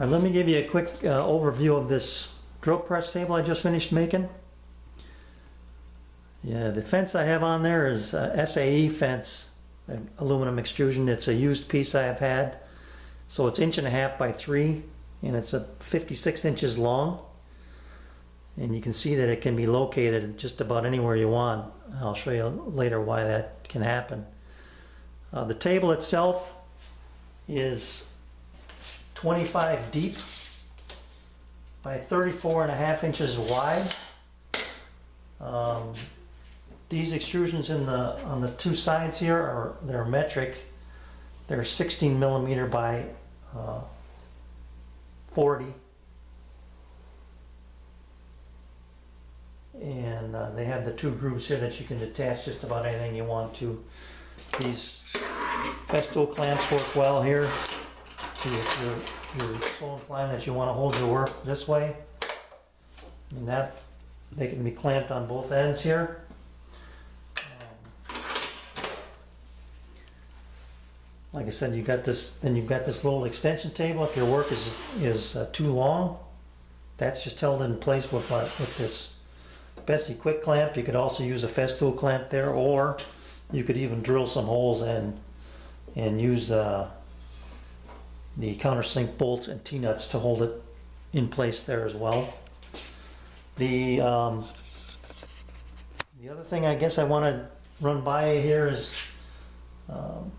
Right, let me give you a quick uh, overview of this drill press table I just finished making. Yeah, the fence I have on there is SAE fence, aluminum extrusion. It's a used piece I have had. So it's inch and a half by three, and it's a 56 inches long. And you can see that it can be located just about anywhere you want. I'll show you later why that can happen. Uh, the table itself is 25 deep by 34 and a half inches wide. Um, these extrusions in the on the two sides here are they're metric. They're 16 millimeter by uh, 40. And uh, they have the two grooves here that you can attach just about anything you want to. These Festool clamps work well here. See if you're, you're so inclined that you want to hold your work this way. And that, they can be clamped on both ends here. Um, Like I said, you got this, then you've got this little extension table. If your work is, is uh, too long, that's just held in place with, uh, with this Bessey quick clamp. You could also use a Festool clamp there, or you could even drill some holes in and use uh, the countersink bolts and T-nuts to hold it in place there as well. The um, the other thing I guess I want to run by here is um,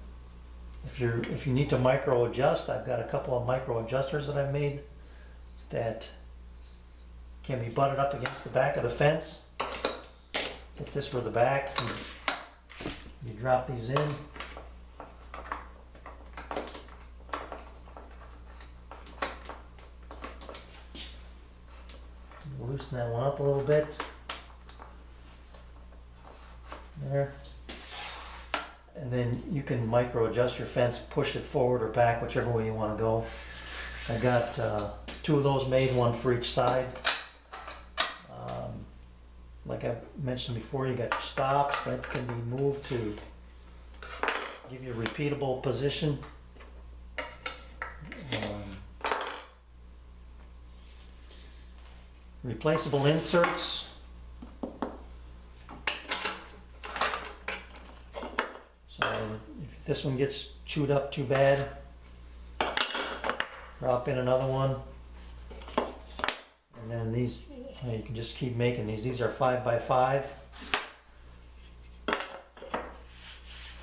if you're if you need to micro adjust, I've got a couple of micro adjusters that I've made that can be butted up against the back of the fence. If this were the back, you, you drop these in. Loosen that one up a little bit. There. And then you can micro adjust your fence, push it forward or back, whichever way you want to go. I got uh, two of those made, one for each side. Um, like I mentioned before, you got your stops that can be moved to give you a repeatable position. Um, replaceable inserts. So if this one gets chewed up too bad, drop in another one. And then these, you can just keep making these. These are five by five.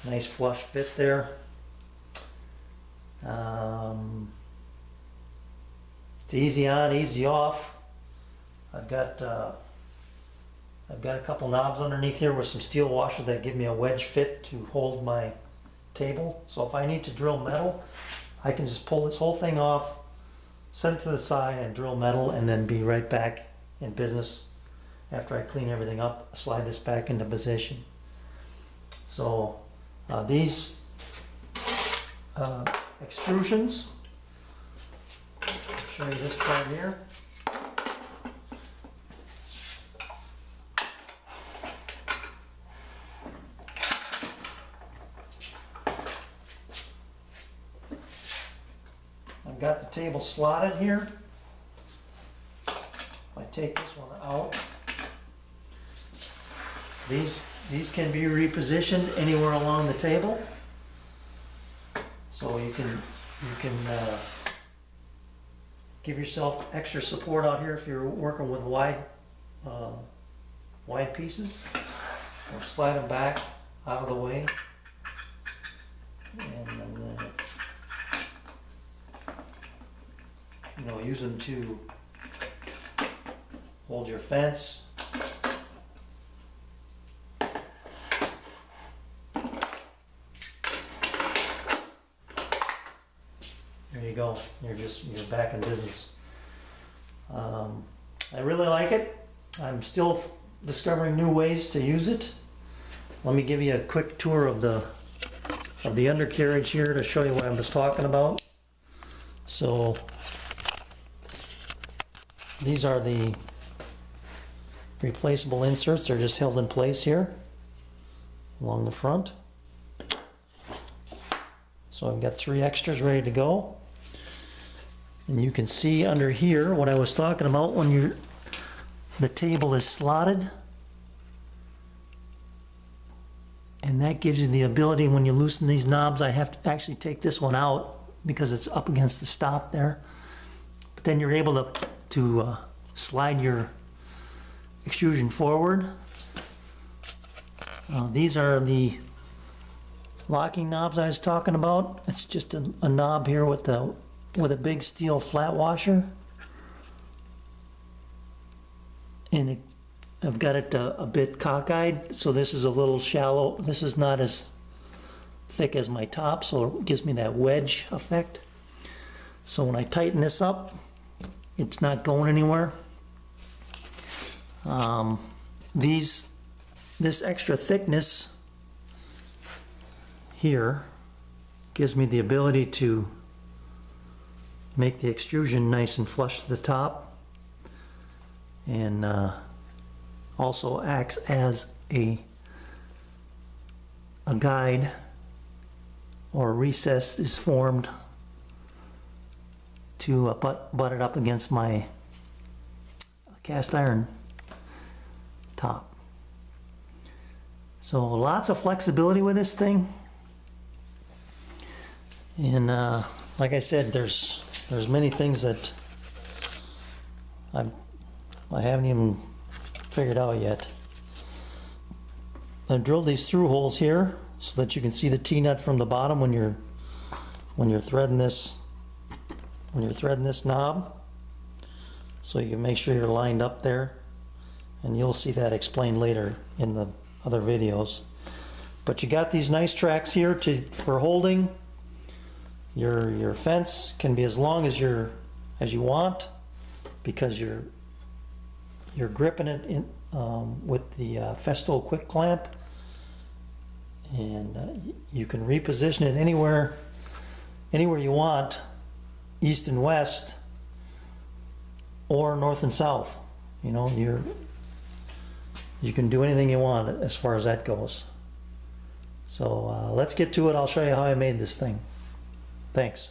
Nice flush fit there. Um, it's easy on, easy off. I've got uh, I've got a couple knobs underneath here with some steel washers that give me a wedge fit to hold my table. So if I need to drill metal, I can just pull this whole thing off, set it to the side and drill metal and then be right back in business after I clean everything up, slide this back into position. So uh, these uh, extrusions, I'll show you this part here. I've the table slotted here. I take this one out, these, these can be repositioned anywhere along the table. So you can, you can uh, give yourself extra support out here if you're working with wide, uh, wide pieces. Or slide them back out of the way. And then, uh, you know, use them to hold your fence. There you go. You're just you're back in business. Um, I really like it. I'm still discovering new ways to use it. Let me give you a quick tour of the of the undercarriage here to show you what I was talking about. So these are the replaceable inserts. They're just held in place here along the front. So I've got three extras ready to go. And you can see under here what I was talking about when you're, the table is slotted. And that gives you the ability, when you loosen these knobs, I have to actually take this one out because it's up against the stop there. But then you're able to, to uh, slide your extrusion forward. Uh, These are the locking knobs I was talking about. It's just a, a knob here with a, with a big steel flat washer. And it, I've got it a, a bit cockeyed, so this is a little shallow. This is not as thick as my top, so it gives me that wedge effect. So when I tighten this up, it's not going anywhere. Um, these, this extra thickness here gives me the ability to make the extrusion nice and flush to the top and uh, also acts as a a guide or a recess is formed to uh, butt, butt it up against my cast iron top. So lots of flexibility with this thing. And uh, like I said, there's there's many things that I've I haven't even figured out yet. I've drilled these through holes here so that you can see the T-nut from the bottom when you're when you're threading this when you're threading this knob. So you can make sure you're lined up there. And you'll see that explained later in the other videos. But you got these nice tracks here to for holding. Your your fence can be as long as you're as you want because you're you're gripping it in um, with the uh, quick clamp and uh, you can reposition it anywhere anywhere you want east and west or north and south. You know you're you can do anything you want as far as that goes. So uh, let's get to it. I'll show you how I made this thing. Thanks